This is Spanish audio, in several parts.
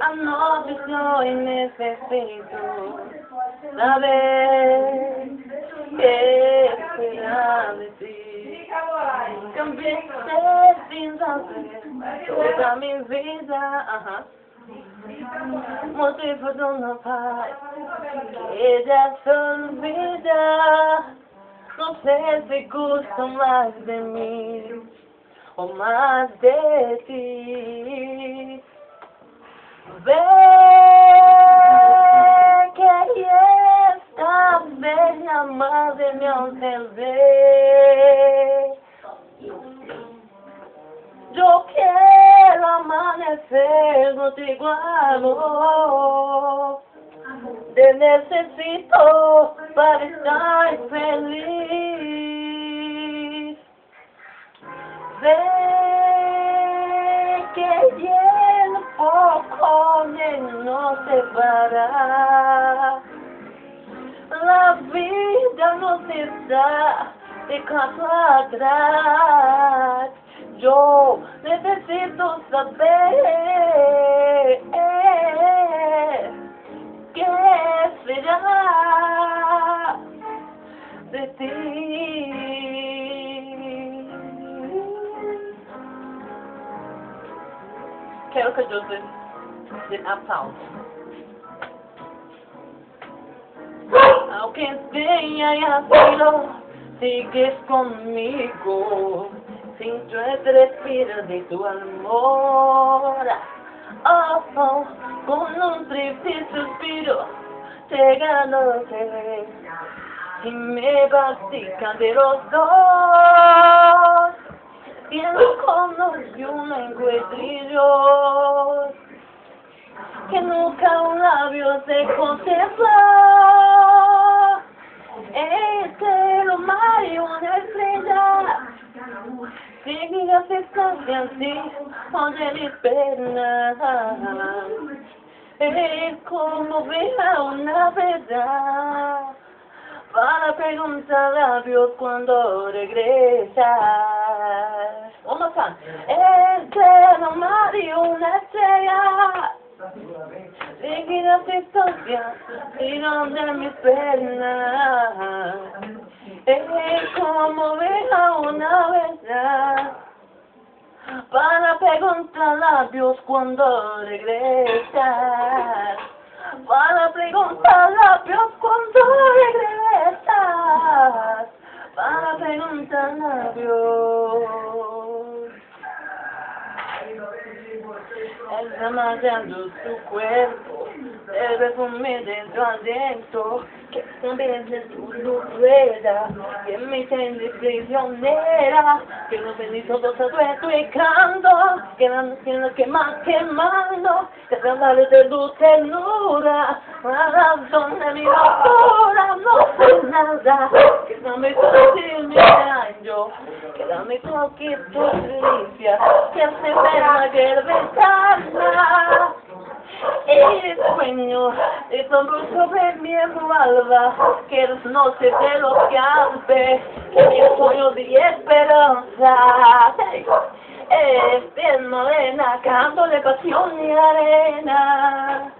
Anoche hoy necesito saber qué será de ti. Cambiaste sin saber toda mi vida. Ajá. Motivo de una paz que ella se olvida. No sé si gusto más de mí o más de ti. Ve que esta bella madre me observé. Yo quiero amanecer contigo, amor. Te necesito para estar feliz. Ve que no se para. La vida nos está dejando atrás. Yo necesito saber qué será de ti. Quero que eu sit up out. Aunque venha y asilo, sigues conmigo, sin tu respira de tu amor. Oh, oh, con un triste suspiro, te ganaré e me practica de los dos. Bien con los y un encuentrillo. Que nunca un labio se contempla. Este lo mar y una estrella. Seguir a distancia así, onde me espera. Es como ver a una verdad. Para preguntar a cuando regresa. More time. Entre lo mar y una estrella. Distancia y donde mis penas. Es como ver a una verdad para preguntar a Dios cuando regresa. Para preguntar a Dios cuando examinando su cuerpo, el perfume dentro adentro, que también es tu rueda, me tiene prisionera, que no ven todo se estoy canto, que la tiene que más quemando, que se vale de tu ternura, razón de mi locura, no sé nada, que no me toque mi daño, que dame toque tu delicia, que hace pena que ventana. El sueño de sombra sobre mi alba, que las noches de los campes, que mi sueño de esperanza. Eres bien morena, canto de pasión y arena.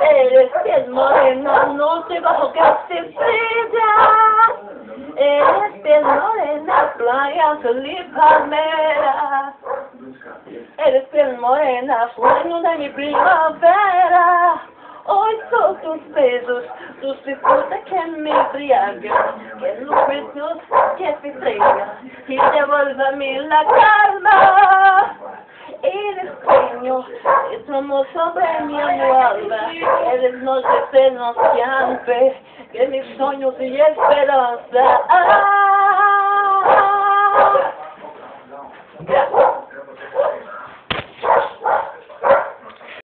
Eres bien morena, noche bajo casi estrellas. Eres bien morena, playa, sol y palmera. Eres piel morena, sueño de mi primavera. Hoy son tus besos, tus disfrutas que me embriagan, que besos que te entregan y devuelve a mí la calma. Eres sueño, amor sobre mi almohada, eres noche denunciante, que mis sueños y esperanza. Ah, gracias.